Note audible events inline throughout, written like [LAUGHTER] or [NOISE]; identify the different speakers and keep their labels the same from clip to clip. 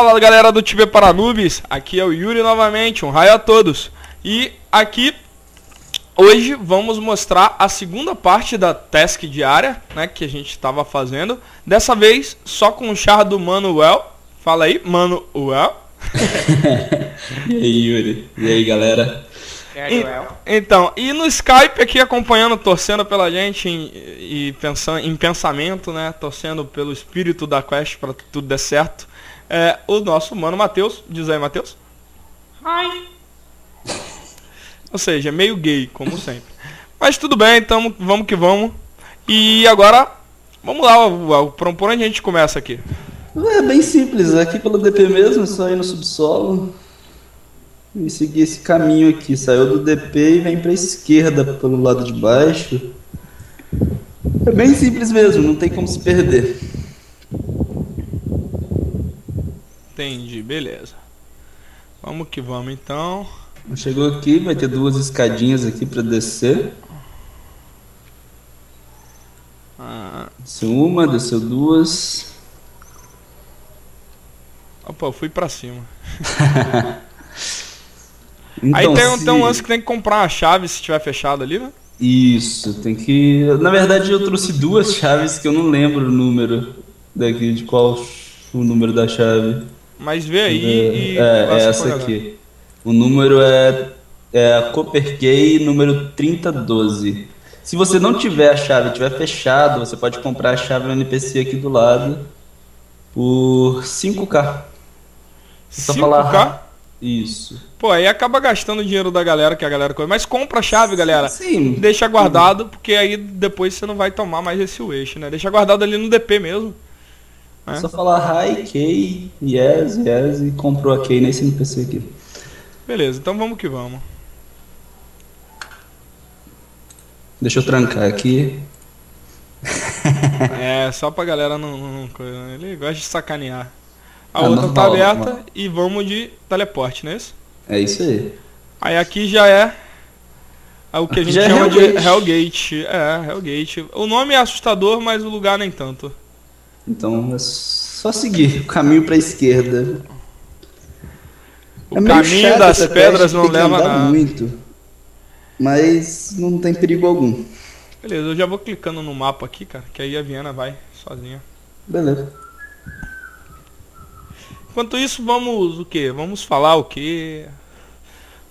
Speaker 1: Fala galera do Tibia para Nubes, aqui é o Yuri novamente, um raio a todos. E aqui hoje vamos mostrar a segunda parte da task diária, né, que a gente estava fazendo. Dessa vez só com o char do Manuel. Fala aí, Manuel. [LAUGHS]
Speaker 2: e aí, Yuri? E aí, galera?
Speaker 1: E, então, e no Skype aqui acompanhando, torcendo pela gente em, e pensando em pensamento, né, torcendo pelo espírito da quest para tudo der certo é o nosso mano Matheus. Diz aí, Matheus. Hi. [LAUGHS] Ou seja, meio gay, como sempre. Mas tudo bem, então vamos que vamos. E agora, vamos lá, por onde a gente começa aqui?
Speaker 2: É bem simples, aqui pelo DP mesmo, é só ir no subsolo e seguir esse caminho aqui. Saiu do DP e vem para esquerda pelo lado de baixo. É bem simples mesmo, não tem como se perder.
Speaker 1: Entendi, beleza. Vamos que vamos então.
Speaker 2: Chegou aqui, vai ter duas escadinhas aqui para descer. Ah. Desceu uma, desceu duas.
Speaker 1: Opa, eu fui pra cima. [LAUGHS] então, Aí tem, se... tem um lance que tem que comprar a chave se tiver fechado ali, né?
Speaker 2: Isso, tem que. Na verdade eu trouxe duas chaves que eu não lembro o número daqui, de qual o número da chave.
Speaker 1: Mas vê aí
Speaker 2: é, e. É, é essa aqui. O número é, é a Copper Key número 3012. Se você não tiver a chave, tiver fechado, você pode comprar a chave no NPC aqui do lado por 5k.
Speaker 1: 5k? Falar...
Speaker 2: Isso.
Speaker 1: Pô, aí acaba gastando o dinheiro da galera que a galera coisa. Mas compra a chave, galera.
Speaker 2: Sim.
Speaker 1: Deixa guardado, porque aí depois você não vai tomar mais esse eixo, né? Deixa guardado ali no DP mesmo.
Speaker 2: É. Só falar hi, Key, yes, yes e comprou a Key nesse NPC aqui.
Speaker 1: Beleza, então vamos que vamos.
Speaker 2: Deixa eu trancar aqui.
Speaker 1: é, só pra galera não, não, Ele gosta de sacanear. A ah, outra tá aberta e vamos de teleporte, não é isso?
Speaker 2: É isso aí.
Speaker 1: Aí aqui já é o que a gente chama é de Hellgate. É, Hellgate. O nome é assustador, mas o lugar nem tanto.
Speaker 2: Então é só seguir o caminho para a esquerda.
Speaker 1: O é caminho das pedras não leva nada.
Speaker 2: muito, mas não tem perigo algum.
Speaker 1: Beleza, eu já vou clicando no mapa aqui, cara, que aí a Viana vai sozinha.
Speaker 2: Beleza.
Speaker 1: Enquanto isso, vamos o que? Vamos falar o que?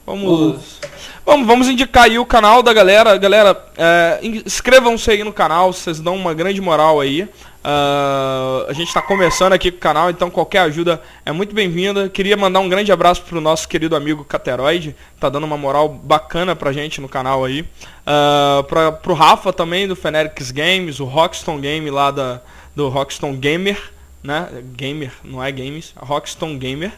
Speaker 1: Vamos, vamos, vamos indicar aí o canal da galera. Galera, é, inscrevam-se aí no canal, vocês dão uma grande moral aí. Uh, a gente está começando aqui com o canal, então qualquer ajuda é muito bem-vinda. Queria mandar um grande abraço para o nosso querido amigo Cateroid, tá dando uma moral bacana pra gente no canal aí. Uh, pra, pro Rafa também, do Fenerics Games, o Rockstone Game lá da, do Rockstone Gamer, né? Gamer, não é games, Rockstone Gamer.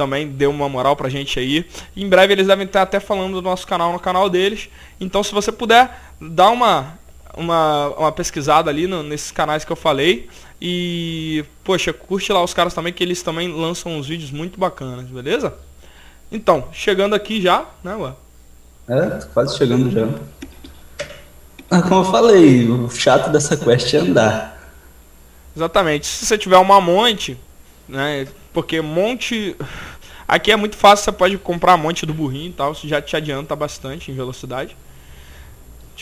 Speaker 1: Também deu uma moral pra gente aí. Em breve eles devem estar até falando do nosso canal no canal deles. Então se você puder, dá uma uma, uma pesquisada ali no, nesses canais que eu falei. E, poxa, curte lá os caras também, que eles também lançam uns vídeos muito bacanas, beleza? Então, chegando aqui já, né, ué?
Speaker 2: É, quase chegando já. Ah, como eu falei, o chato dessa quest é andar.
Speaker 1: Exatamente. Se você tiver uma monte, né? Porque monte. Aqui é muito fácil, você pode comprar monte do burrinho e tal, isso já te adianta bastante em velocidade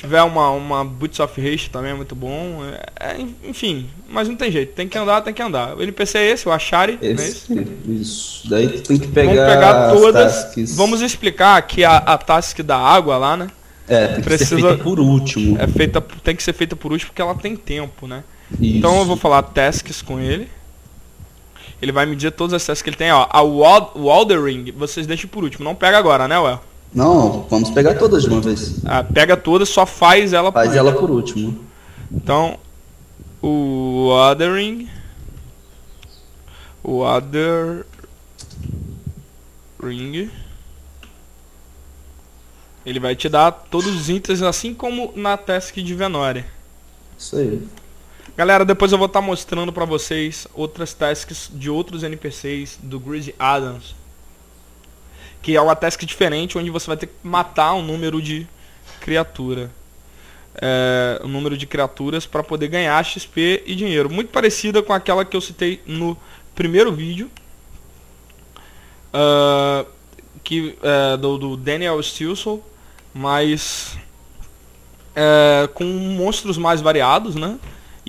Speaker 1: tiver uma, uma Boots of Haste também é muito bom. É, é, enfim, mas não tem jeito. Tem que andar, tem que andar. O NPC é esse, o Achari.
Speaker 2: É esse, é isso? Daí tu tem que pegar,
Speaker 1: Vamos pegar todas. Tasks. Vamos explicar aqui a, a task da água lá, né?
Speaker 2: É, tem que Precisa, ser feita por último.
Speaker 1: É feita, tem que ser feita por último porque ela tem tempo, né? Isso. Então eu vou falar tasks com ele. Ele vai me dizer todas as tasks que ele tem. Ó, a Waldering, vocês deixam por último. Não pega agora, né, Well?
Speaker 2: Não, vamos pegar todas de uma vez.
Speaker 1: Ah, pega todas, só faz ela
Speaker 2: faz por ela por último.
Speaker 1: Então, o othering o other ring ele vai te dar todos os itens assim como na task de Venore.
Speaker 2: Isso aí.
Speaker 1: Galera, depois eu vou estar tá mostrando para vocês outras tasks de outros NPCs do Greasy Adams que é uma task diferente, onde você vai ter que matar um número de criatura. É, número de criaturas para poder ganhar XP e dinheiro. Muito parecida com aquela que eu citei no primeiro vídeo, uh, que, uh, do, do, Daniel Stilson, mas uh, com monstros mais variados, né?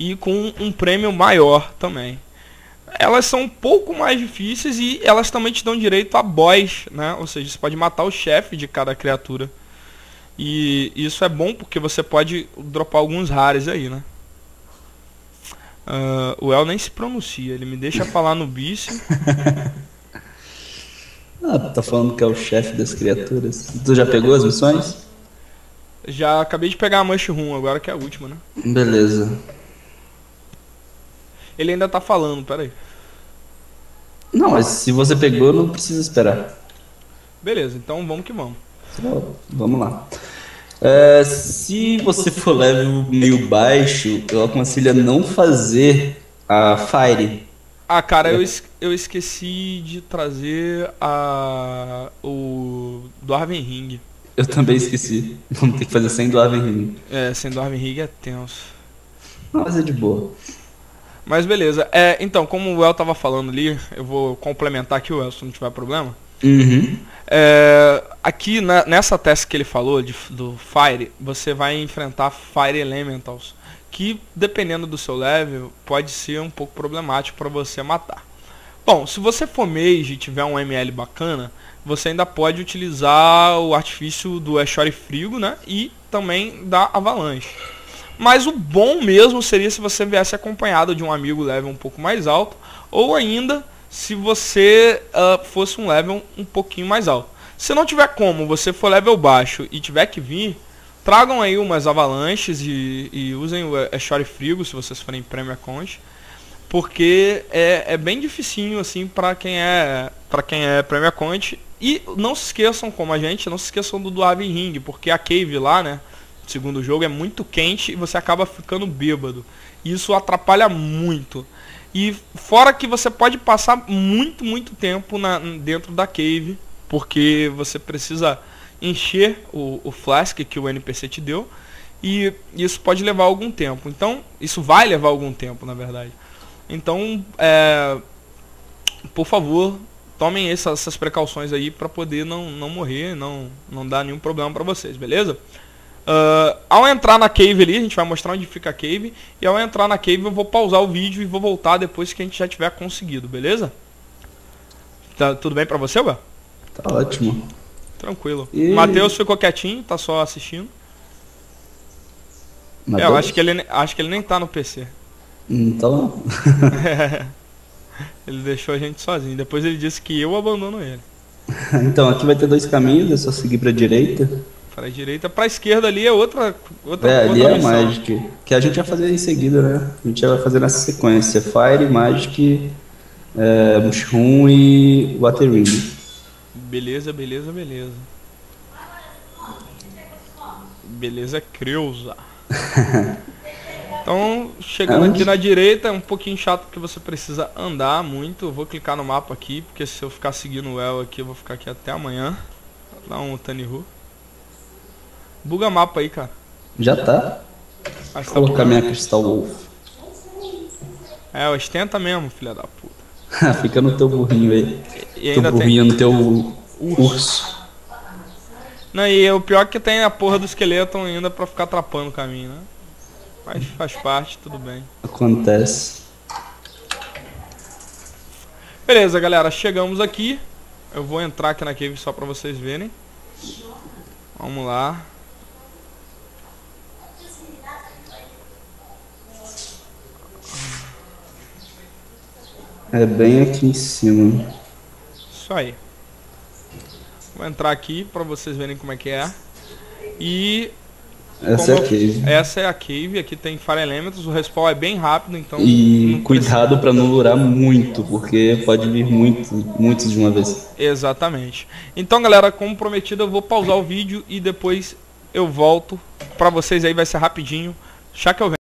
Speaker 1: E com um prêmio maior também. Elas são um pouco mais difíceis e elas também te dão direito a boss, né? Ou seja, você pode matar o chefe de cada criatura. E isso é bom porque você pode dropar alguns rares aí, né? Uh, o El nem se pronuncia, ele me deixa [LAUGHS] falar no bicho. [LAUGHS]
Speaker 2: ah, tá falando que é o chefe das criaturas. Tu já pegou as missões?
Speaker 1: Já acabei de pegar a Mushroom, agora que é a última, né?
Speaker 2: Beleza.
Speaker 1: Ele ainda tá falando, peraí.
Speaker 2: Não, mas se você pegou, não precisa esperar.
Speaker 1: Beleza, então vamos que vamos.
Speaker 2: Vamos lá. É, se você for level meio baixo, eu aconselho a não fazer a Fire.
Speaker 1: Ah, cara, eu, es eu esqueci de trazer a o Dwarven Ring.
Speaker 2: Eu também esqueci. Vamos ter que fazer sem Dwarven Ring.
Speaker 1: É, sem Dwarven Ring é tenso.
Speaker 2: Mas é de boa.
Speaker 1: Mas beleza. É, então, como o El tava falando ali, eu vou complementar aqui o El, se não tiver problema.
Speaker 2: Uhum.
Speaker 1: É, aqui na, nessa teste que ele falou de, do Fire, você vai enfrentar Fire Elementals, que dependendo do seu level pode ser um pouco problemático para você matar. Bom, se você for mage e tiver um ML bacana, você ainda pode utilizar o artifício do Eshore Frigo, né? E também da Avalanche. Mas o bom mesmo seria se você viesse acompanhado de um amigo level um pouco mais alto, ou ainda se você uh, fosse um level um pouquinho mais alto. Se não tiver como, você for level baixo e tiver que vir, tragam aí umas avalanches e, e usem o Ashore Frigo se vocês forem Premier Account, porque é, é bem dificinho assim para quem é para quem é Premier Account. E não se esqueçam, como a gente, não se esqueçam do Dwarven Ring, porque a cave lá, né, segundo jogo, é muito quente e você acaba ficando bêbado. Isso atrapalha muito. E fora que você pode passar muito, muito tempo na, dentro da cave, porque você precisa encher o, o flask que o NPC te deu, e isso pode levar algum tempo. Então, isso vai levar algum tempo, na verdade. Então, é, por favor, tomem essas, essas precauções aí para poder não, não morrer, não, não dar nenhum problema para vocês, beleza? Uh, ao entrar na cave ali, a gente vai mostrar onde fica a cave. E ao entrar na cave eu vou pausar o vídeo e vou voltar depois que a gente já tiver conseguido, beleza? Tá tudo bem pra você, Ué?
Speaker 2: Tá ótimo.
Speaker 1: Tranquilo. E... Matheus ficou quietinho, tá só assistindo. É, eu acho que, ele, acho que ele nem tá no PC.
Speaker 2: Então. [LAUGHS]
Speaker 1: ele deixou a gente sozinho. Depois ele disse que eu abandono ele. [LAUGHS]
Speaker 2: então, aqui vai ter dois caminhos, é só seguir pra direita.
Speaker 1: Para a direita, para a esquerda ali é outra outra
Speaker 2: É, ali outra é a Magic, que a gente vai fazer em seguida, né? A gente vai fazer nessa sequência, Fire, Magic, é, Mushroom e Water
Speaker 1: Beleza, beleza, beleza. Beleza, Creuza. [LAUGHS] então, chegando aqui na direita, é um pouquinho chato porque você precisa andar muito. Eu vou clicar no mapa aqui, porque se eu ficar seguindo o El aqui, eu vou ficar aqui até amanhã. Dá um Tanihu. Buga mapa aí, cara.
Speaker 2: Já tá. Vou tá colocar minha Crystal Wolf.
Speaker 1: É, ostenta mesmo, filha da puta. [LAUGHS]
Speaker 2: Fica no teu burrinho aí. E teu burrinho tem... no teu urso. urso.
Speaker 1: Não, e o pior é que tem a porra do esqueleto ainda pra ficar atrapando o caminho, né? Mas faz parte, tudo bem.
Speaker 2: Acontece.
Speaker 1: Beleza, galera, chegamos aqui. Eu vou entrar aqui na cave só pra vocês verem. Vamos lá.
Speaker 2: É bem aqui em cima.
Speaker 1: Isso aí. Vou entrar aqui para vocês verem como é que é. E
Speaker 2: essa é a cave.
Speaker 1: Essa é a cave, aqui tem Fire Elementos, o respawn é bem rápido, então.
Speaker 2: E cuidado para não durar muito, porque pode vir muitos, muitos de uma vez.
Speaker 1: Exatamente. Então, galera, como prometido, eu vou pausar o vídeo e depois eu volto para vocês aí, vai ser rapidinho. Já que eu venho.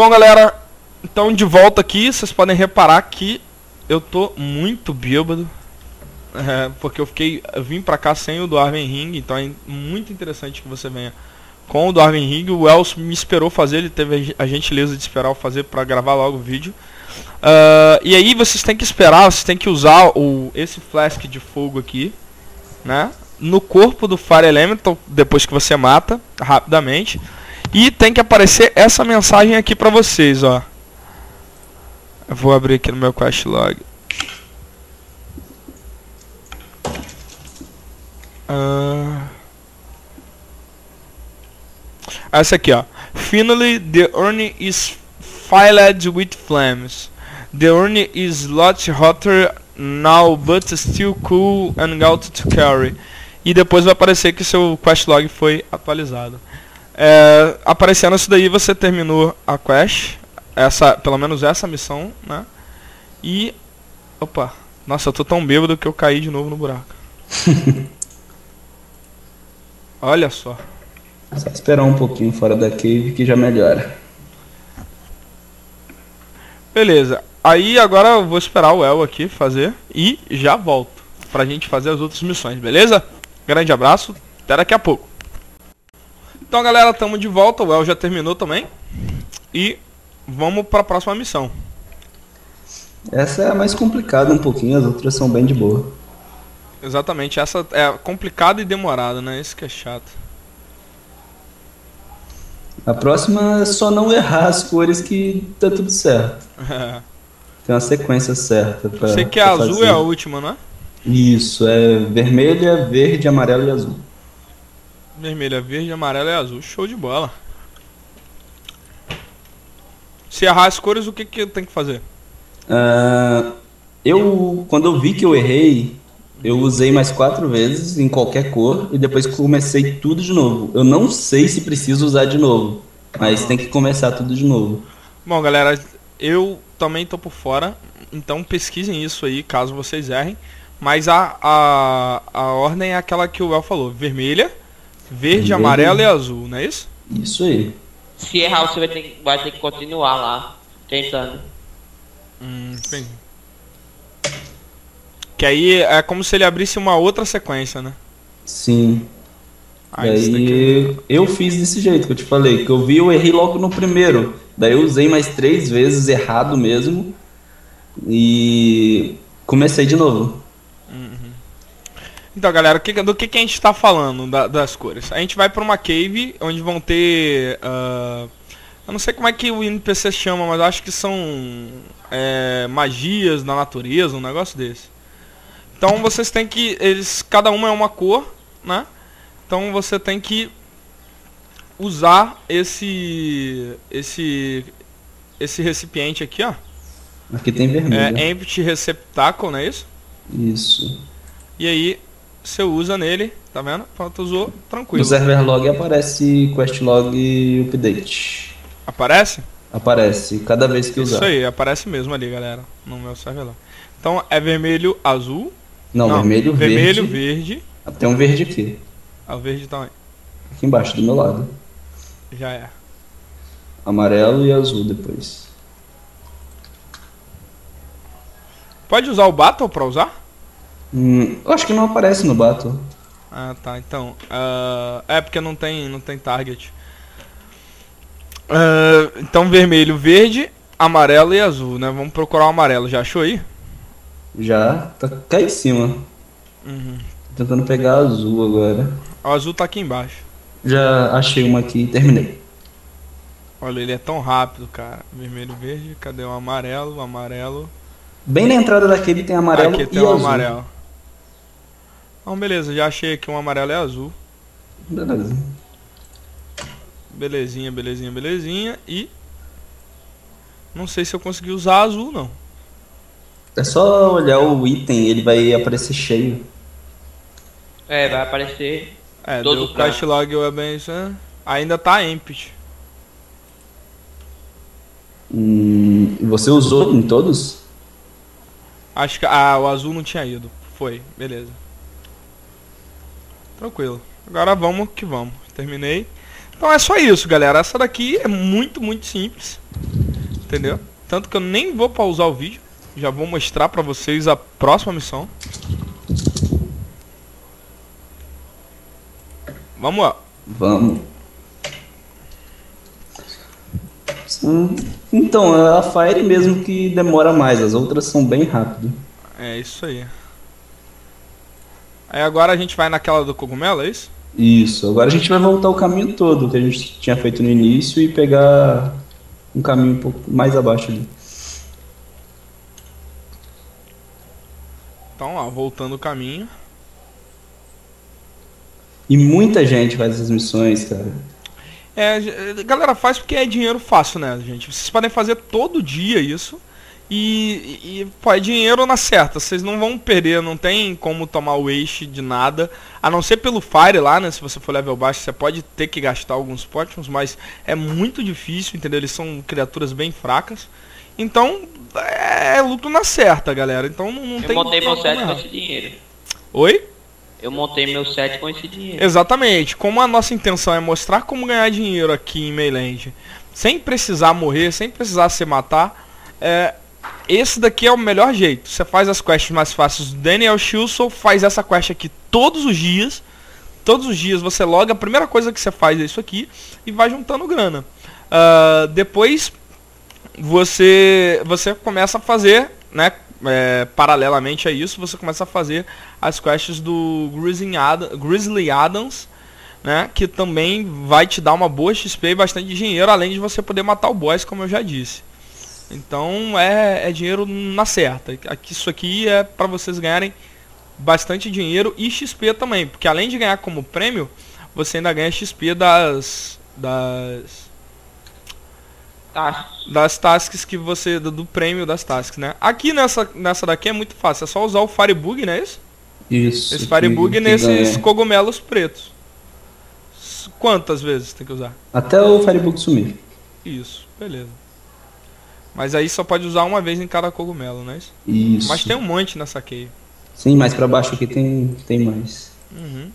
Speaker 1: Bom, galera, então de volta aqui, vocês podem reparar que eu tô muito bêbado. [LAUGHS] É, porque eu fiquei eu vim pra cá sem o Dwarven Ring, então é muito interessante que você venha com o Darwin Rig. O Wells me esperou fazer, ele teve a gentileza de esperar eu fazer para gravar logo o vídeo. Uh, e aí vocês têm que esperar, vocês têm que usar o, esse flask de fogo aqui, né? No corpo do Fire Elemental, depois que você mata, rapidamente. E tem que aparecer essa mensagem aqui pra vocês, ó. Eu vou abrir aqui no meu quest log. Uh... Essa aqui, ó. Finally, the urn is filled with flames. The urn is lot hotter now, but still cool and got to carry. E depois vai aparecer que seu quest log foi atualizado. É, aparecendo isso daí, você terminou a quest, essa, pelo menos essa missão, né? E, opa, nossa, eu tô tão bêbado que eu caí de novo no buraco. [LAUGHS] Olha só.
Speaker 2: Só esperar um pouquinho fora da cave que já melhora.
Speaker 1: Beleza. Aí agora eu vou esperar o El aqui fazer e já volto pra gente fazer as outras missões, beleza? Grande abraço, até daqui a pouco. Então galera, tamo de volta, o El já terminou também. E vamos pra próxima missão.
Speaker 2: Essa é a mais complicada um pouquinho, as outras são bem de boa.
Speaker 1: Exatamente, essa é complicada e demorada, né? Isso que é chato.
Speaker 2: A próxima é só não errar as cores que tá tudo certo. [LAUGHS] Tem uma sequência certa pra.
Speaker 1: Sei que a azul fazer. é a última, não é?
Speaker 2: Isso, é vermelha, verde, amarelo e azul.
Speaker 1: Vermelha, verde, amarelo e azul. Show de bola. Se errar as cores, o que, que tem que fazer?
Speaker 2: Uh, eu, quando eu vi que eu errei, eu usei mais quatro vezes em qualquer cor e depois comecei tudo de novo. Eu não sei se preciso usar de novo, mas tem que começar tudo de novo.
Speaker 1: Bom, galera, eu também tô por fora, então pesquisem isso aí caso vocês errem. Mas a, a, a ordem é aquela que o El falou: vermelha, verde, amarelo e azul, não é isso?
Speaker 2: Isso aí.
Speaker 3: Se errar, você vai ter, vai ter que continuar lá, tentando.
Speaker 1: Hum, entendi. Que aí é como se ele abrisse uma outra sequência, né?
Speaker 2: Sim. Ah, Aí eu fiz desse jeito que eu te falei, que eu vi eu errei logo no primeiro. Daí eu usei mais três vezes errado mesmo. E comecei de novo.
Speaker 1: Então, galera, do que, que a gente está falando da, das cores? A gente vai para uma cave onde vão ter. Uh, eu não sei como é que o NPC chama, mas acho que são é, magias da natureza, um negócio desse. Então vocês têm que. Eles. Cada uma é uma cor, né? Então você tem que usar esse. esse. esse recipiente aqui, ó.
Speaker 2: Aqui tem vermelho.
Speaker 1: É empty receptacle, não é isso?
Speaker 2: Isso.
Speaker 1: E aí você usa nele, tá vendo? Pronto, usou, tranquilo.
Speaker 2: No server log aparece quest log update.
Speaker 1: Aparece?
Speaker 2: Aparece, cada vez que usar.
Speaker 1: Isso aí, aparece mesmo ali, galera, no meu server log. Então é vermelho, azul,
Speaker 2: não, Não vermelho,
Speaker 1: vermelho,
Speaker 2: verde. verde. Tem um verde aqui.
Speaker 1: Ah, o verde também.
Speaker 2: Aqui embaixo, do meu lado.
Speaker 1: Já é.
Speaker 2: Amarelo e azul depois.
Speaker 1: Pode usar o Battle pra usar?
Speaker 2: Hum, eu acho que não aparece no Battle.
Speaker 1: Ah, tá. Então, uh, é porque não tem, não tem target. Uh, então, vermelho, verde, amarelo e azul, né? Vamos procurar o amarelo. Já achou aí?
Speaker 2: Já tá cá em cima.
Speaker 1: Uhum.
Speaker 2: Tentando pegar azul agora.
Speaker 1: O azul tá aqui embaixo.
Speaker 2: Já achei uma aqui terminei.
Speaker 1: Olha, ele é tão rápido, cara. Vermelho, verde. Cadê o amarelo? O amarelo.
Speaker 2: Bem na entrada daquele tem amarelo aqui tem e um azul. amarelo.
Speaker 1: Então, beleza. Já achei aqui um amarelo e azul.
Speaker 2: Beleza.
Speaker 1: Belezinha, belezinha, belezinha. E... Não sei se eu consegui usar azul, não.
Speaker 2: É só olhar o item, ele vai aparecer cheio.
Speaker 3: É, vai aparecer.
Speaker 1: É, todo o cache log web ainda tá empty.
Speaker 2: Hum, você usou em todos?
Speaker 1: Acho que ah, o azul não tinha ido. Foi, beleza. Tranquilo. Agora vamos que vamos. Terminei. Então é só isso, galera. Essa daqui é muito, muito simples. Entendeu? Tanto que eu nem vou pausar o vídeo. Já vou mostrar pra vocês a próxima missão. Vamos lá.
Speaker 2: Vamos. Então, é a Fire mesmo que demora mais. As outras são bem rápido.
Speaker 1: É isso aí. Aí agora a gente vai naquela do cogumelo, é isso?
Speaker 2: Isso, agora a gente vai voltar o caminho todo que a gente tinha feito no início e pegar um caminho um pouco mais abaixo ali.
Speaker 1: Então, ó, voltando o caminho.
Speaker 2: E muita gente faz essas missões, cara.
Speaker 1: É, galera, faz porque é dinheiro fácil, né, gente? Vocês podem fazer todo dia isso. E, e, pô, é dinheiro na certa. Vocês não vão perder, não tem como tomar o waste de nada. A não ser pelo Fire lá, né? Se você for level baixo, você pode ter que gastar alguns potions, mas é muito difícil, entendeu? Eles são criaturas bem fracas. Então, é, é lucro na certa, galera. Então não, não
Speaker 3: Eu
Speaker 1: tem.
Speaker 3: montei meu set com esse dinheiro.
Speaker 1: Oi?
Speaker 3: Eu montei meu set com esse dinheiro.
Speaker 1: Exatamente. Como a nossa intenção é mostrar como ganhar dinheiro aqui em Mayland, sem precisar morrer, sem precisar se matar, é, esse daqui é o melhor jeito. Você faz as quests mais fáceis. Daniel Schilson faz essa quest aqui todos os dias. Todos os dias você loga, a primeira coisa que você faz é isso aqui e vai juntando grana. Ah, depois você você começa a fazer, né? é, paralelamente a isso, você começa a fazer as quests do Grizzly, Grizzly Adams, né? Que também vai te dar uma boa XP e bastante dinheiro, além de você poder matar o boss, como eu já disse. Então é, é dinheiro na certa. Aqui, isso aqui é para vocês ganharem bastante dinheiro e XP também, porque além de ganhar como prêmio, você ainda ganha XP das das das tasks que você do, do prêmio das tasks, né? Aqui nessa nessa daqui é muito fácil, é só usar o Firebug, não é isso?
Speaker 2: Isso.
Speaker 1: Esse Firebug nesses
Speaker 2: ganha.
Speaker 1: cogumelos pretos. Quantas vezes tem que usar?
Speaker 2: Até o Firebug sumir.
Speaker 1: Isso, beleza. Mas aí só pode usar uma vez em cada cogumelo, não é isso?
Speaker 2: Isso.
Speaker 1: Mas tem um monte nessa cave.
Speaker 2: Sim, mais pra baixo aqui tem, tem mais.
Speaker 1: Uhum.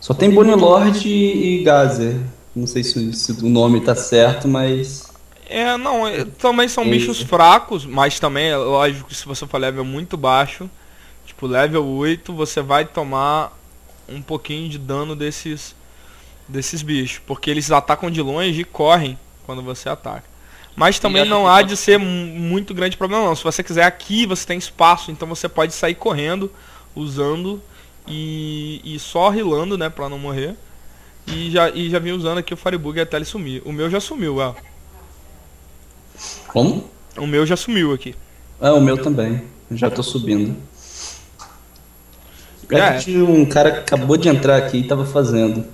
Speaker 2: Só tem Bonnie Lord e Gazer. Não sei se, se o nome tá certo, mas.
Speaker 1: É, não, é, também são
Speaker 2: Esse.
Speaker 1: bichos fracos, mas também é lógico que se você for level muito baixo, tipo level 8, você vai tomar um pouquinho de dano desses desses bichos, porque eles atacam de longe e correm quando você ataca. Mas também não há de ser mu- muito grande problema não. Se você quiser aqui, você tem espaço, então você pode sair correndo usando e, e só rilando, né, pra não morrer. E já, e já vim usando aqui o Firebug até ele sumir. O meu já sumiu, ó.
Speaker 2: Como?
Speaker 1: O meu já sumiu aqui.
Speaker 2: Ah, o meu também. Já tô subindo.
Speaker 1: É.
Speaker 2: É. Tinha um cara que acabou de entrar aqui e tava fazendo.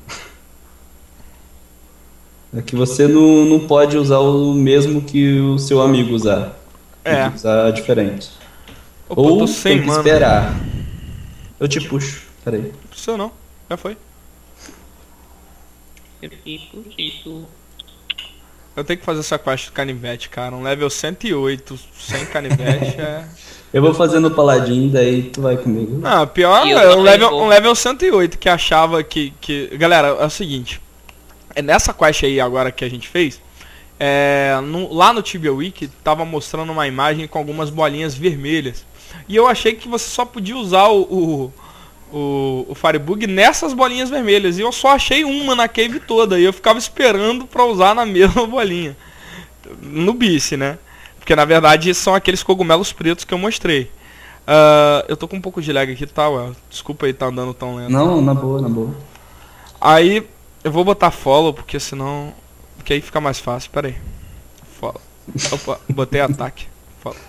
Speaker 2: É que você não, não pode usar o mesmo que o seu amigo usar. Tem
Speaker 1: É.
Speaker 2: que usar diferente.
Speaker 1: Opa,
Speaker 2: Ou
Speaker 1: sem
Speaker 2: tem que esperar. Eu te puxo. Peraí.
Speaker 1: Não precisa não. Já foi.
Speaker 3: Eu isso.
Speaker 1: Eu tenho que fazer essa quest do canivete, cara. Um level 108 sem canivete [LAUGHS] é.
Speaker 2: Eu vou fazendo o paladin, daí tu vai comigo.
Speaker 1: Não, pior é um level, um level 108 que achava que, que. Galera, é o seguinte. É nessa quest aí agora que a gente fez. É, no- lá no Tibia Wiki tava mostrando uma imagem com algumas bolinhas vermelhas. E eu achei que você só podia usar o, o, o, o Firebug nessas bolinhas vermelhas. E eu só achei uma na cave toda. E eu ficava esperando pra usar na [LAUGHS] mesma bolinha. No bice, né? Porque na verdade são aqueles cogumelos pretos que eu mostrei. Ah, eu tô com um pouco de lag aqui, tá? Ué? Desculpa aí tá andando tão lento.
Speaker 2: Não, na boa, na boa.
Speaker 1: Aí eu vou botar follow, porque senão. Porque aí fica mais fácil. Pera aí. Follow. Opa, botei ataque. Follow.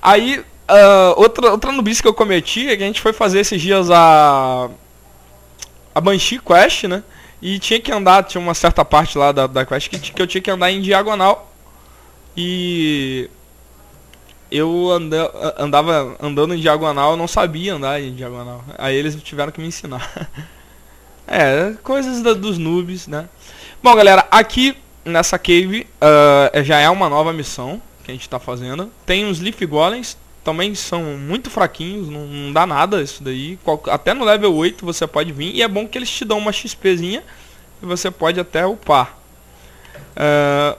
Speaker 1: Aí, ah, outra, outra nubice que eu cometi é que a gente foi fazer esses dias a. A Banshee Quest, né? E tinha que andar, tinha uma certa parte lá da, da quest que, que eu tinha que andar em diagonal. E. Eu anda, andava andando em diagonal, eu não sabia andar em diagonal. Aí eles tiveram que me ensinar. [LAUGHS] É, coisas da- dos noobs, né? Bom, galera, aqui nessa cave é- já é uma nova missão que a gente tá fazendo. Tem os Leaf Golems, também são muito fraquinhos, não, não dá nada isso daí. Qual- até no level 8 você pode vir, e é bom que eles te dão uma XPzinha e você pode até upar. Ah,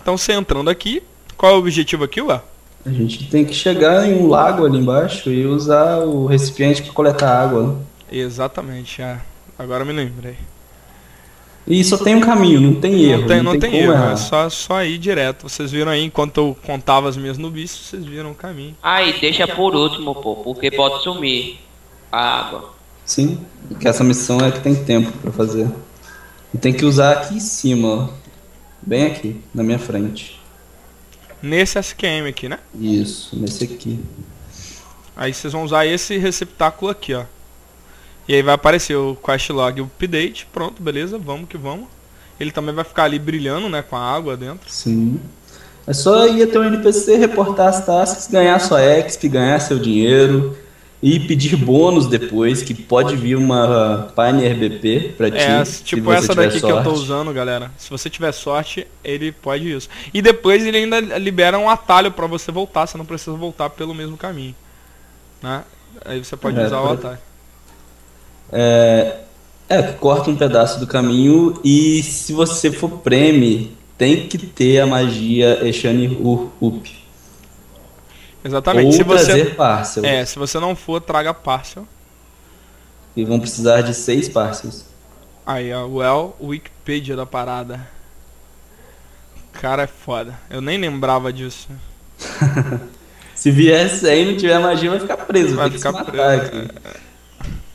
Speaker 1: então você entrando aqui, qual é o objetivo aqui, ué?
Speaker 2: A gente tem que chegar em um lago ali embaixo e usar o recipiente para coletar água.
Speaker 1: Exatamente, é. Agora eu me lembrei.
Speaker 2: E só tem um caminho, não tem erro.
Speaker 1: Não tem, não tem,
Speaker 2: como
Speaker 1: erro,
Speaker 2: errar.
Speaker 1: é só, só ir direto. Vocês viram aí, enquanto eu contava as minhas nubices, vocês viram o caminho.
Speaker 3: Aí, deixa por último, pô, porque pode sumir a água.
Speaker 2: Sim, porque essa missão é que tem tempo pra fazer. E tem que usar aqui em cima, ó. Bem aqui, na minha frente.
Speaker 1: Nesse SQM aqui, né?
Speaker 2: Isso, nesse aqui.
Speaker 1: Aí vocês vão usar esse receptáculo aqui, ó. E aí vai aparecer o quest log update, pronto, beleza, vamos que vamos. Ele também vai ficar ali brilhando, né, com a água dentro.
Speaker 2: Sim. É só ir até o NPC, reportar as tasks, ganhar sua exp, ganhar seu dinheiro e pedir bônus depois, que pode vir uma Pioneer BP pra ti.
Speaker 1: É, tipo essa daqui que eu tô
Speaker 2: sorte.
Speaker 1: usando, galera. Se você tiver sorte, ele pode isso. E depois ele ainda libera um atalho pra você voltar, você não precisa voltar pelo mesmo caminho. Né? Aí você pode
Speaker 2: É,
Speaker 1: usar o
Speaker 2: pra-
Speaker 1: atalho.
Speaker 2: É, é, corta um pedaço do caminho e se você for preme, tem que ter a magia Ur Up.
Speaker 1: Exatamente.
Speaker 2: Ou
Speaker 1: se você
Speaker 2: trazer parcel.
Speaker 1: É, se você não for, traga parcel.
Speaker 2: E vão precisar de seis parcels.
Speaker 1: Aí, ó, well, Wikipedia da parada. Cara, é foda. Eu nem lembrava disso. [LAUGHS]
Speaker 2: Se vier sem e não tiver magia, vai ficar preso.
Speaker 1: Vai ficar preso.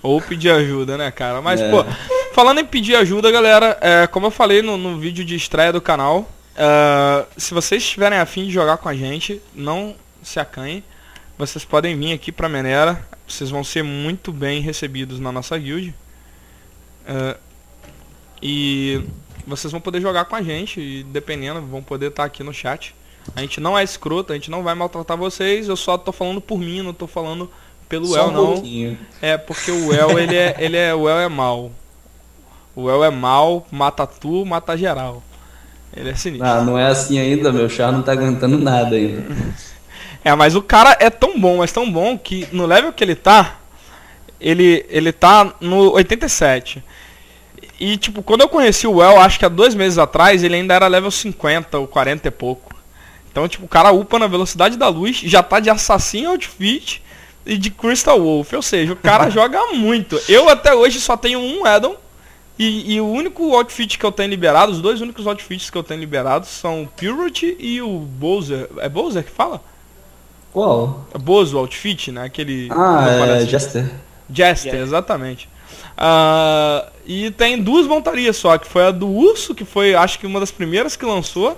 Speaker 1: Ou pedir ajuda, né, cara? Mas,
Speaker 2: É.
Speaker 1: pô, falando em pedir ajuda, galera, é, como eu falei no, no vídeo de estreia do canal, é, se vocês estiverem afim de jogar com a gente, não se acanhem. Vocês podem vir aqui pra Menera. Vocês vão ser muito bem recebidos na nossa guild. É, e vocês vão poder jogar com a gente. E dependendo, vão poder estar aqui no chat. A gente não é escroto, a gente não vai maltratar vocês. Eu só tô falando por mim, não tô falando pelo
Speaker 2: Só
Speaker 1: El,
Speaker 2: um
Speaker 1: não.
Speaker 2: pouquinho.
Speaker 1: É, porque o El, ele é, ele é, o El é mal. O El é mal, mata tu, mata geral. Ele é sinistro.
Speaker 2: Ah, não é assim ainda, meu char não tá aguentando nada ainda. [LAUGHS]
Speaker 1: É, mas o cara é tão bom, mas tão bom que no level que ele tá, ele, ele tá no 87. E tipo, quando eu conheci o El, acho que há dois meses atrás, ele ainda era level 50 ou 40 e pouco. Então, tipo, o cara upa na velocidade da luz, já tá de Assassin Outfit e de Crystal Wolf. Ou seja, o cara [LAUGHS] joga muito. Eu até hoje só tenho um addon. E, e o único outfit que eu tenho liberado, os dois únicos outfits que eu tenho liberados são o Purity e o Bowser. É Bowser que fala?
Speaker 2: Qual?
Speaker 1: É Bozo outfit, né? Aquele.
Speaker 2: Ah, é. Jester.
Speaker 1: Jester, exatamente. Ah, e tem duas montarias só, que foi a do urso, que foi acho que uma das primeiras que lançou,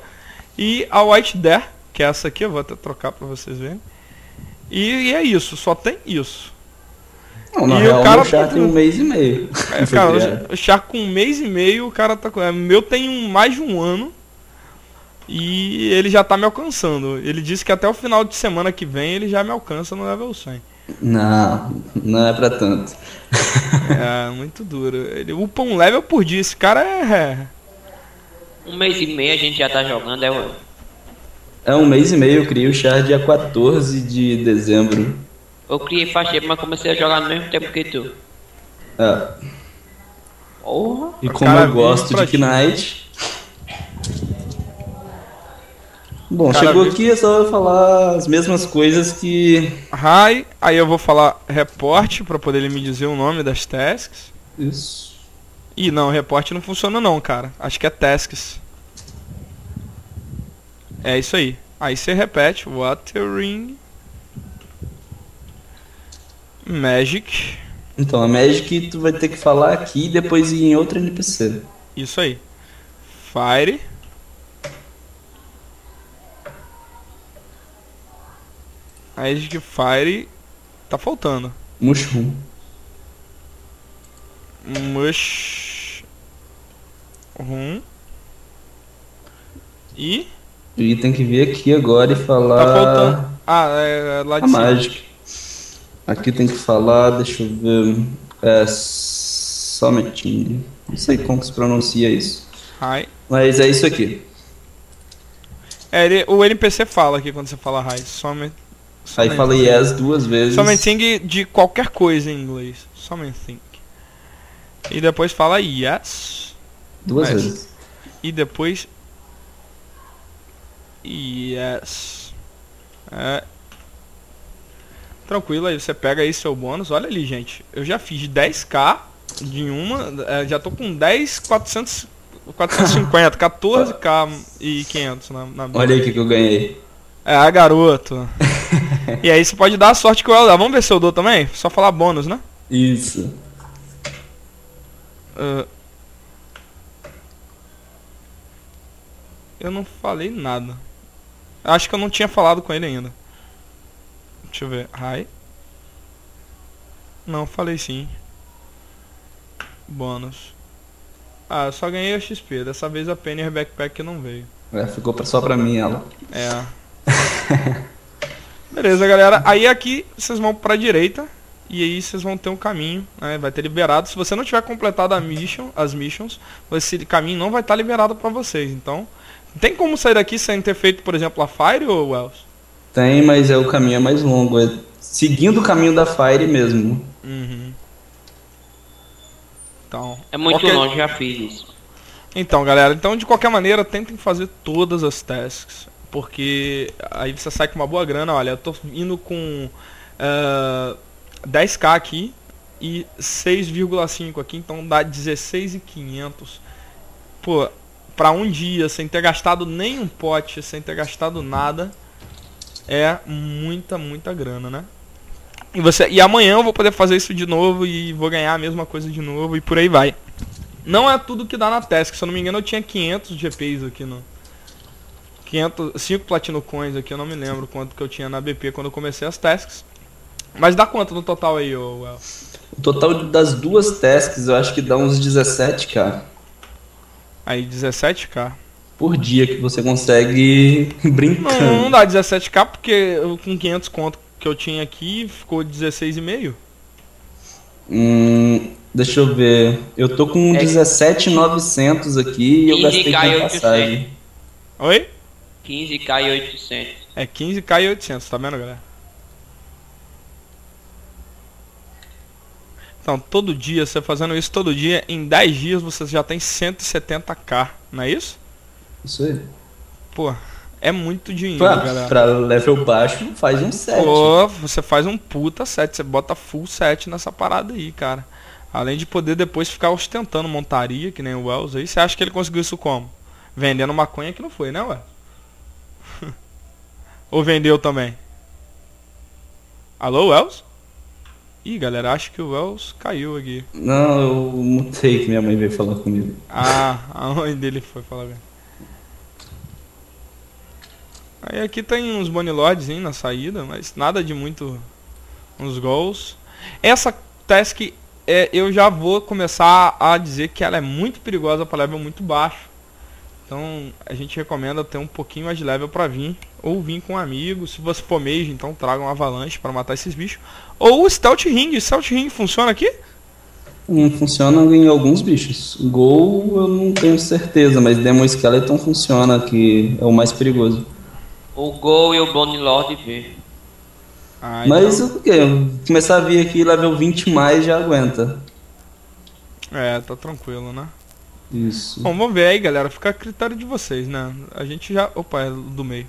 Speaker 1: e a White Dare, que é essa aqui, eu vou até trocar pra vocês verem. E, e é isso, só tem isso.
Speaker 2: Não, na
Speaker 1: E o
Speaker 2: real,
Speaker 1: cara
Speaker 2: meu char
Speaker 1: tá-
Speaker 2: tem um mês e meio.
Speaker 1: É, [LAUGHS] cara, o Char com um mês e meio, o cara tá com. é, Meu tem um- mais de um ano. E ele já tá me alcançando. Ele disse que até o final de semana que vem ele já me alcança no level 100.
Speaker 2: Não, não é pra tanto.
Speaker 1: É, muito duro. Ele upa um level por dia. Esse cara é.
Speaker 3: Um mês e meio a gente já tá jogando, é
Speaker 2: É um mês e meio, eu criei o char dia 14 de dezembro.
Speaker 3: Eu criei faixa, mas comecei a jogar no mesmo tempo que tu.
Speaker 2: É,
Speaker 3: Porra!
Speaker 2: e como
Speaker 1: cara
Speaker 2: eu gosto de. Knight. Bom,
Speaker 1: Cara
Speaker 2: chegou aqui é só eu falar as mesmas coisas que.
Speaker 1: Hi. Aí eu vou falar report pra poder ele me dizer o nome das tasks.
Speaker 2: Isso.
Speaker 1: Ih, não, report não funciona não, cara. Acho que é tasks. É isso aí. Aí você repete. Watering. Magic.
Speaker 2: Então, a Magic tu vai ter que falar aqui e depois ir em outro NPC.
Speaker 1: Isso aí. Fire. Magic Fire. Tá faltando.
Speaker 2: Mushroom.
Speaker 1: Mush. Rum. E.
Speaker 2: E tem que vir aqui agora e falar.
Speaker 1: Tá faltando. Ah, é, é lá de
Speaker 2: A
Speaker 1: cima.
Speaker 2: Magic. Aqui tem que falar, deixa eu ver. É. Summiting. Não sei como que se pronuncia isso.
Speaker 1: Hi.
Speaker 2: Mas é isso aqui.
Speaker 1: É, ele- o NPC fala aqui quando você fala hi. Somente.
Speaker 2: Aí fala yes duas vezes.
Speaker 1: Somente de qualquer coisa em inglês. Somente. E depois fala yes.
Speaker 2: Duas
Speaker 1: Mas-
Speaker 2: vezes.
Speaker 1: E depois. Yes. É. Tranquilo, aí você pega aí seu bônus. Olha ali, gente. Eu já fiz 10k de uma. é, já tô com 10, 400 450, 14k e 500 [LAUGHS] na, na
Speaker 2: Olha aí o que, que eu ganhei.
Speaker 1: É, garoto. [LAUGHS] e aí você pode dar a sorte que eu dar. Vamos ver se eu dou também? Só falar bônus, né?
Speaker 2: Isso.
Speaker 1: Uh, eu não falei nada. Acho que eu não tinha falado com ele ainda. Deixa eu ver. Hi. Não, falei sim. Bônus. Ah, eu só ganhei o XP. Dessa vez a Penny Backpack não veio.
Speaker 2: É, ficou só pra mim ela.
Speaker 1: É. Beleza, galera. Aí aqui vocês vão pra direita. E aí vocês vão ter um caminho, né? Vai ter liberado. Se você não tiver completado a mission, as missions, esse caminho não vai estar liberado para vocês. Então, tem como sair daqui sem ter feito, por exemplo, a Fire ou Wells?
Speaker 2: Tem, mas é o caminho é mais longo. É seguindo o caminho da Fire mesmo.
Speaker 1: Uhum. Então,
Speaker 3: é muito qualquer... longe, já fiz isso.
Speaker 1: Então, galera, então de qualquer maneira, tentem fazer todas as tasks. Porque aí você sai com uma boa grana. Olha, eu tô indo com uh, 10k aqui e 6,5 aqui, então dá 16,500. Pô, pra um dia, sem ter gastado nem um pote, sem ter gastado nada, é muita, muita grana, né? E, você, e amanhã eu vou poder fazer isso de novo e vou ganhar a mesma coisa de novo e por aí vai. Não é tudo que dá na task, se eu não me engano eu tinha 500 GPs aqui no... 500, 5 Platino Coins aqui, eu não me lembro quanto que eu tinha na BP quando eu comecei as tasks. Mas dá quanto no total aí, ô El?
Speaker 2: O total das duas tasks eu acho que dá uns 17k.
Speaker 1: Aí 17k.
Speaker 2: Por dia que você consegue [LAUGHS] brincando.
Speaker 1: Não, não dá 17k porque eu, com 500 conto que eu tinha aqui ficou 16,5.
Speaker 2: Hum, deixa eu ver. Eu tô com é 17,900 aqui e eu gastei com passagem.
Speaker 1: Oi?
Speaker 3: 15k e 800.
Speaker 1: É 15k e 800, tá vendo, galera? Então, todo dia, você fazendo isso todo dia, em 10 dias você já tem 170k, não é isso?
Speaker 2: Isso aí.
Speaker 1: Pô, é muito dinheiro, pra, galera.
Speaker 2: Pra level baixo, faz um 7.
Speaker 1: Pô, você faz um puta 7, você bota full 7 nessa parada aí, cara. Além de poder depois ficar ostentando montaria, que nem o Wells aí. Você acha que ele conseguiu isso como? Vendendo maconha que não foi, né, Wells? [LAUGHS] Ou vendeu também? Alô, Wells? Ih, galera, acho que o Wells caiu aqui.
Speaker 2: Não, eu mutei que minha mãe veio falar comigo.
Speaker 1: Ah, [LAUGHS] a mãe dele foi falar bem. Aí aqui tem uns bonilords na saída, mas nada de muito uns gols. Essa task é, eu já vou começar a dizer que ela é muito perigosa para level muito baixo. Então a gente recomenda ter um pouquinho mais de level para vir. Ou vir com um amigo. Se você for mage, então traga um avalanche para matar esses bichos. Ou o Stealth Ring. Stealth Ring funciona aqui?
Speaker 2: Hum, funciona em alguns bichos. Gol eu não tenho certeza, mas Demon Skeleton funciona, que é o mais perigoso.
Speaker 3: O Gol e o Bone Lord V.
Speaker 2: Ah, mas então... o que? Começar a vir aqui level 20 mais já aguenta.
Speaker 1: É, tá tranquilo, né?
Speaker 2: Isso.
Speaker 1: Bom, vamos ver aí, galera. Fica a critério de vocês, né? A gente já. Opa, é do meio.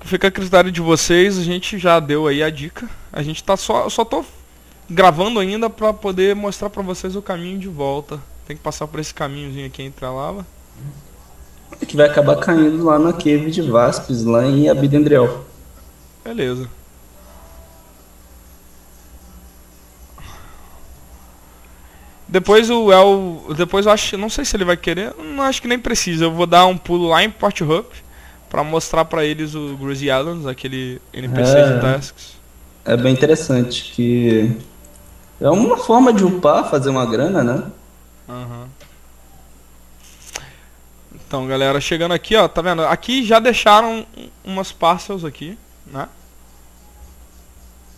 Speaker 1: Fica, a critério de vocês. A gente já deu aí a dica. A gente tá só. Só tô gravando ainda pra poder mostrar pra vocês o caminho de volta. Tem que passar por esse caminhozinho aqui entre a lava.
Speaker 2: Que vai acabar caindo lá na cave de Vaspes, lá em Abidendriel.
Speaker 1: Beleza. Depois o El. Depois eu acho. Não sei se ele vai querer. Não acho que nem precisa. Eu vou dar um pulo lá em Port Hope. Pra mostrar pra eles o Greasy Islands, aquele NPC é, de tasks.
Speaker 2: É bem interessante. Que. É uma forma de upar, fazer uma grana, né?
Speaker 1: Uhum. Então, galera, chegando aqui, ó, tá vendo? Aqui já deixaram umas parcels aqui, né?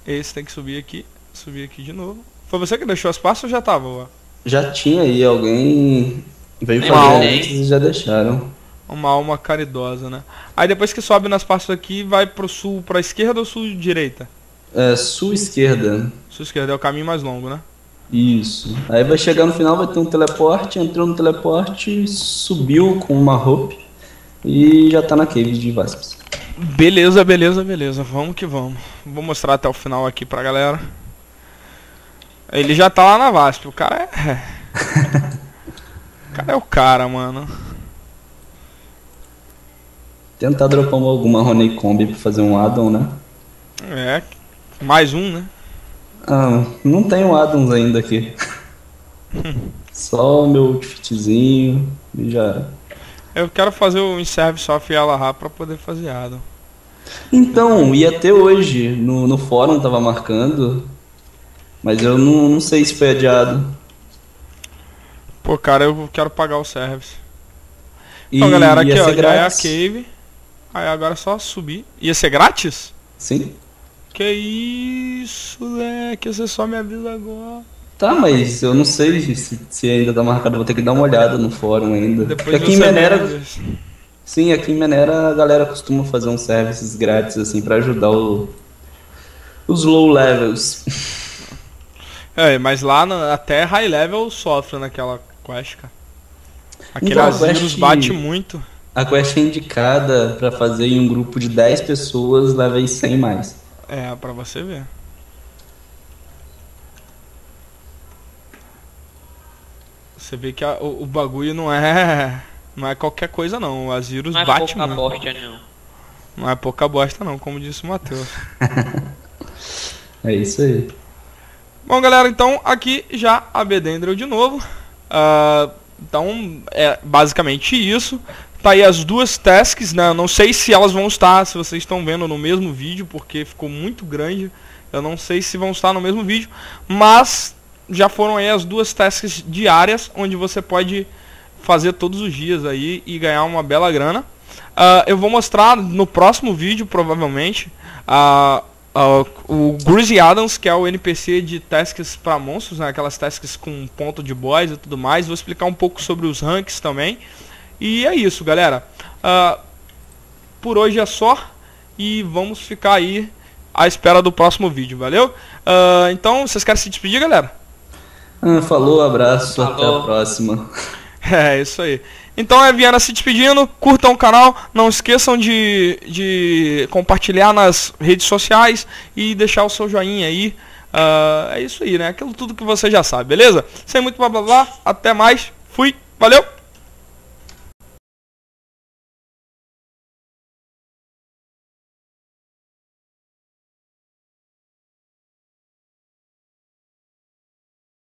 Speaker 1: Esse tem que subir aqui, subir aqui de novo. Foi você que deixou as parcels ou já tava, ó?
Speaker 2: Já tinha aí, alguém veio fazer antes e já deixaram.
Speaker 1: Uma alma caridosa, né? Aí depois que sobe nas partes aqui, vai pro sul, pra esquerda ou sul direita?
Speaker 2: É, sul esquerda.
Speaker 1: Sul esquerda é o caminho mais longo, né?
Speaker 2: Isso. Aí vai chegar no final, vai ter um teleporte, entrou no teleporte, subiu com uma roupa e já tá na cave de Vasps.
Speaker 1: Beleza, beleza, beleza. Vamos que vamos. Vou mostrar até o final aqui pra galera. Ele já tá lá na VASP. O cara é. [LAUGHS] O cara é o cara, mano.
Speaker 2: Tentar dropar alguma Honey Combi pra fazer um addon, né?
Speaker 1: É, mais um, né?
Speaker 2: Ah, não tenho addons ainda aqui. [LAUGHS] Só o meu outfitzinho e já era.
Speaker 1: Eu quero fazer o in-service off Yalaha pra poder fazer addon.
Speaker 2: Então, ia ter hoje. No, no fórum tava marcando. Mas eu não, não sei se foi adiado.
Speaker 1: Pô, cara, eu quero pagar o service. Então, galera, aqui ó, já é a cave. Aí agora é só subir. Ia ser grátis?
Speaker 2: Sim.
Speaker 1: Que isso, leque, você só me avisa agora.
Speaker 2: Tá, mas eu não sei se, se ainda tá marcado, vou ter que dar uma olhada no fórum ainda. Depois aqui em Menera. Sim, aqui em Menera a galera costuma fazer uns services grátis assim para ajudar o, os low levels. [LAUGHS]
Speaker 1: É, mas lá na, até high level sofre naquela quest, cara. Aquele então, Azirus bate muito.
Speaker 2: A quest é indicada para fazer em um grupo de 10 pessoas, leva 100 mais.
Speaker 1: É, pra você ver. Você vê que a, o, o, bagulho não é não é qualquer coisa não. O Azirus não é bate
Speaker 3: pouca muito. bosta não.
Speaker 1: Não é pouca bosta não, como disse o Matheus. [LAUGHS]
Speaker 2: é isso aí.
Speaker 1: Bom galera, então aqui já a Bedendrel de novo. Uh, então é basicamente isso. Tá aí as duas tasks, né? Não sei se elas vão estar, se vocês estão vendo no mesmo vídeo, porque ficou muito grande. Eu não sei se vão estar no mesmo vídeo, mas já foram aí as duas tasks diárias, onde você pode fazer todos os dias aí e ganhar uma bela grana. Uh, eu vou mostrar no próximo vídeo, provavelmente, uh, uh, o Greasy Adams, que é o NPC de tasks para monstros, né? aquelas tasks com ponto de boss e tudo mais. Vou explicar um pouco sobre os ranks também. E é isso, galera. Uh, por hoje é só. E vamos ficar aí à espera do próximo vídeo, valeu? Uh, então, vocês querem se despedir, galera?
Speaker 2: Ah, falou, abraço, falou. até a próxima. [LAUGHS]
Speaker 1: É, isso aí. Então é Viana se despedindo, curtam o canal, não esqueçam de, de compartilhar nas redes sociais e deixar o seu joinha aí. Uh, é isso aí, né? Aquilo tudo que você já sabe, beleza? Sem muito blá blá blá, até mais, fui, valeu!